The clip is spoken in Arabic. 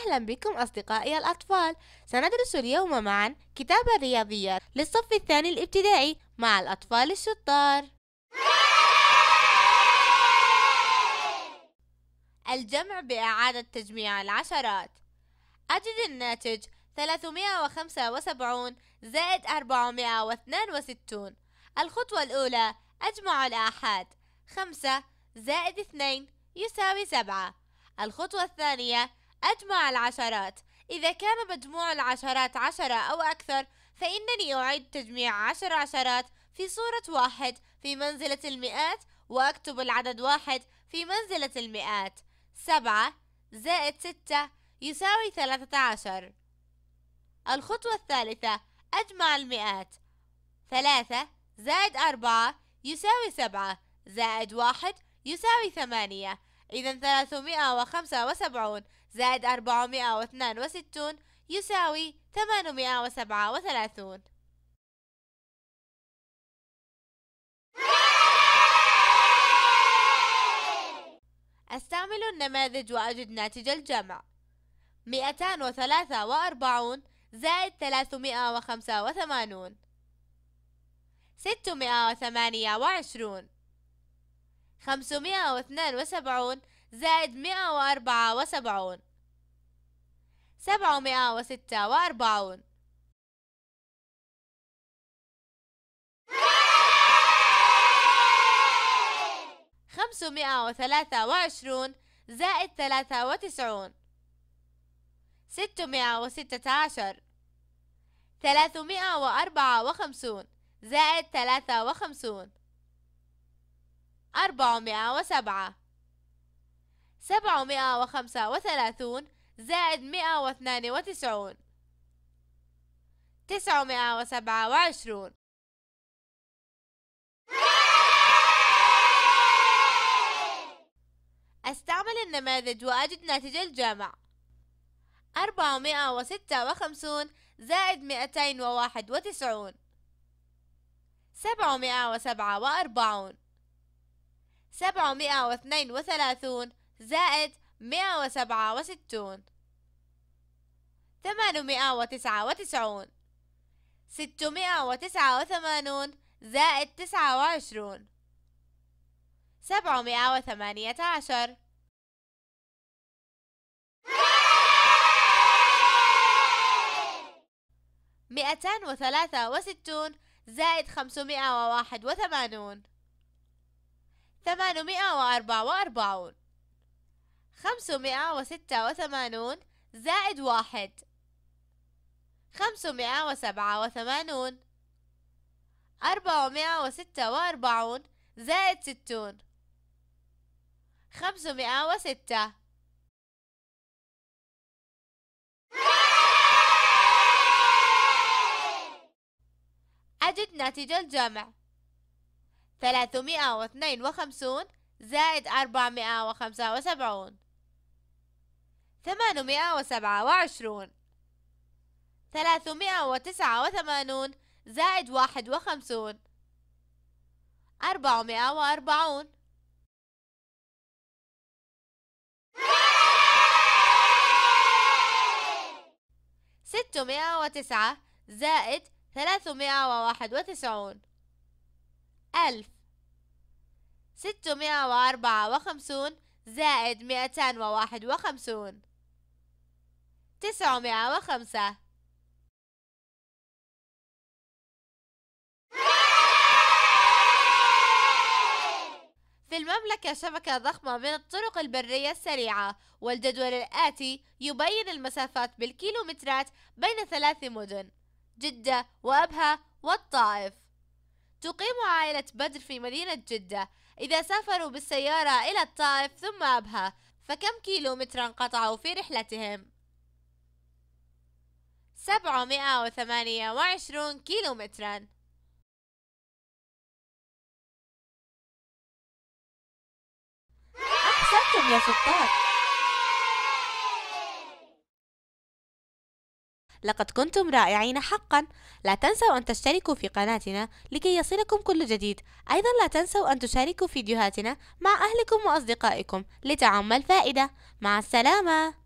أهلا بكم أصدقائي الأطفال. سندرس اليوم معا كتاب الرياضيات للصف الثاني الابتدائي مع الأطفال الشطار. الجمع بإعادة تجميع العشرات. أجد الناتج 375 زائد 462 الخطوة الأولى أجمع الآحاد 5 زائد 2 يساوي 7 الخطوة الثانية أجمع العشرات. إذا كان مجموع العشرات عشرة أو أكثر فإنني أعيد تجميع عشر عشرات في صورة واحد في منزلة المئات وأكتب العدد واحد في منزلة المئات. سبعة زائد ستة يساوي ثلاثة عشر. الخطوة الثالثة أجمع المئات. ثلاثة زائد أربعة يساوي سبعة زائد واحد يساوي ثمانية. إذا 375 زائد 462 يساوي 837 أستعمل النماذج وأجد ناتج الجمع. 243 زائد 385 628 خمسمائة واثنان وسبعون زائد مئة وأربعة وسبعون. سبعمائة وستة وأربعون. خمسمائة وثلاثة وعشرون زائد ثلاثة وتسعون. ستمائة وستة عشر ثلاثمائة وأربعة وخمسون زائد ثلاثة وخمسون. أربعمائة وسبعة. سبعمائة وخمسة وثلاثون زائد مئة واثنان وتسعون. تسعمائة وسبعة وعشرون. أستعمل النماذج وأجد ناتج الجمع أربعمائة وستة وخمسون زائد مئتين وواحد وتسعون. سبعمائة وسبعة وأربعون. سبعمائة واثنين وثلاثون زائد مئة وسبعة وستون. ثمانمائة وتسعة وتسعون. ستمائة وتسعة وثمانون زائد تسعة وعشرون. سبعمائة وثمانية عشر. مئتان وثلاثة وستون زائد خمسمائة وواحد وثمانون. ثمانمائة وأربعة وأربعون. خمسمائة وستة وثمانون زائد واحد. خمسمائة وسبعة وثمانون. أربعمائة وستة وأربعون زائد ستون. خمسمائة وستة. أجد ناتج الجمع ثلاثمائة واثنين وخمسون زائد أربعمائة وخمسة وسبعون. ثمانمائة وسبعة وعشرون. ثلاثمائة وتسعة وثمانون زائد واحد وخمسون. أربعمائة وأربعون. ستمائة وتسعة زائد ثلاثمائة وواحد وتسعون. ألف ستمائة وأربعة وخمسون زائد مئتان وواحد وخمسون تسعمائة وخمسة. في المملكة شبكة ضخمة من الطرق البرية السريعة والجدول الآتي يبين المسافات بالكيلومترات بين ثلاث مدن جدة وأبها والطائف. تقيم عائلة بدر في مدينة جدة إذا سافروا بالسيارة إلى الطائف ثم أبها فكم كيلومترا قطعوا في رحلتهم؟ سبعمائة وثمانية وعشرون كيلومترا أحسنتم يا شطار لقد كنتم رائعين حقا. لا تنسوا أن تشتركوا في قناتنا لكي يصلكم كل جديد. أيضا لا تنسوا أن تشاركوا فيديوهاتنا مع أهلكم وأصدقائكم لتعم الفائدة. مع السلامة.